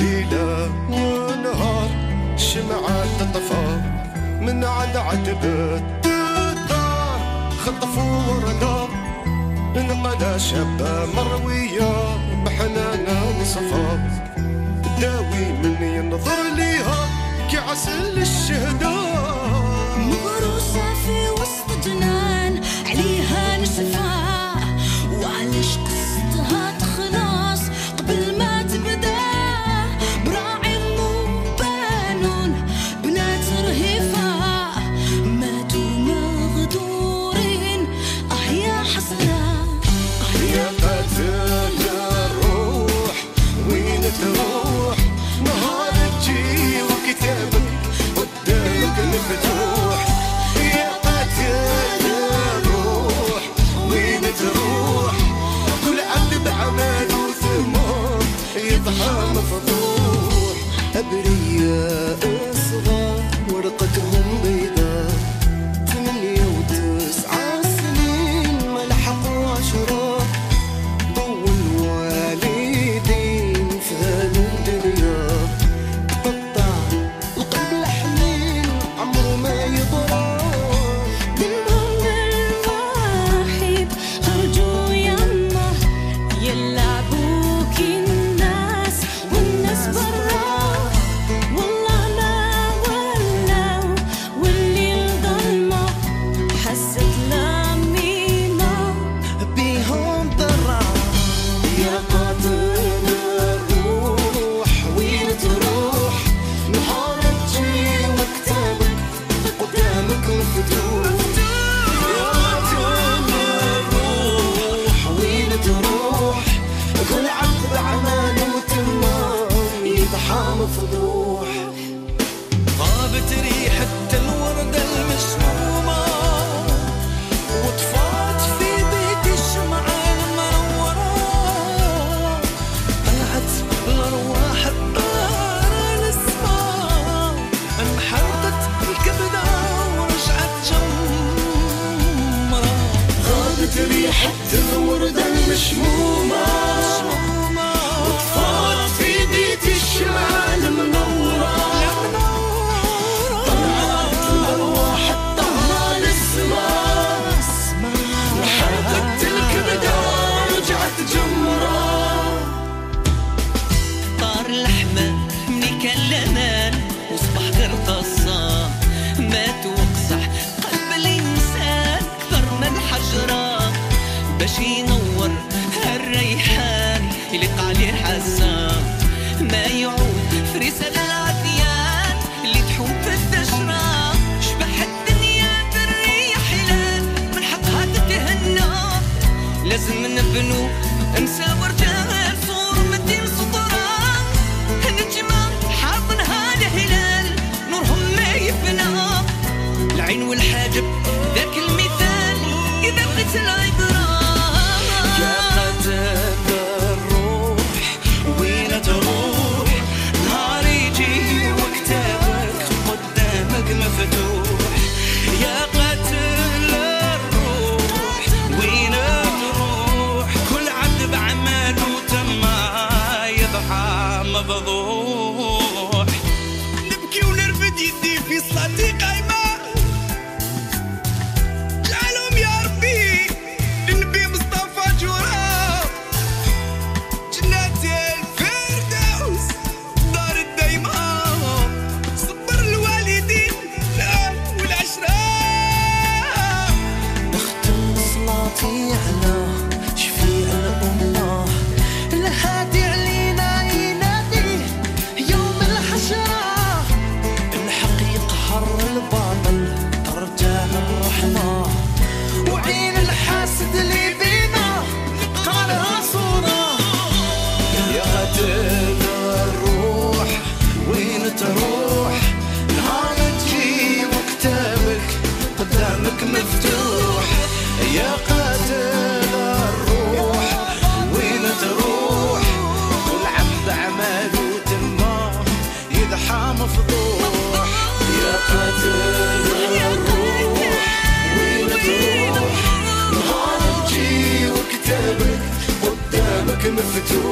ليلة ونهار شمعة تطفى من على عتبة الدار خطفوا وردة انقلى شابة مروية بحنانة نصفى داوي من ينظر ليها كعسل الشهدان تروح. نهارك جي وكتابك قدامك مفتوح ازدحام وفضوح غابت ريحة الوردة المشمومة وطفات في بيتي الشمعة المنورة. طلعت الأرواح الطاهرة للسما انحرقت الكبدة ورجعت جمرة غابت ريحة الوردة المشمومة جمال وصبح غير طصان مات قلب الإنسان أكثر من حجرة. بشير العين والحاجب. ذاك المثال إذا بقيت العبرة يا قتاد الروح وين تروح. نهار يجي وكتابك قدامك مفتوح. يا قتل الروح وين تروح. كل عبد بعماله تما يضحى مفضوح نبكي ونرفد يدي في صلاتي قايمه seen The two